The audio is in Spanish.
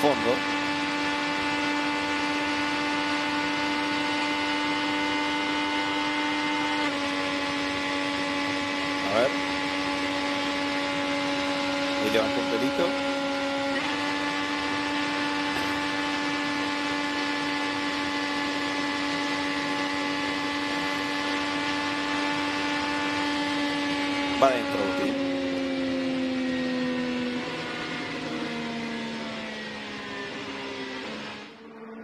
fondo. A ver. Y levanta un pelito. Va dentro, tío.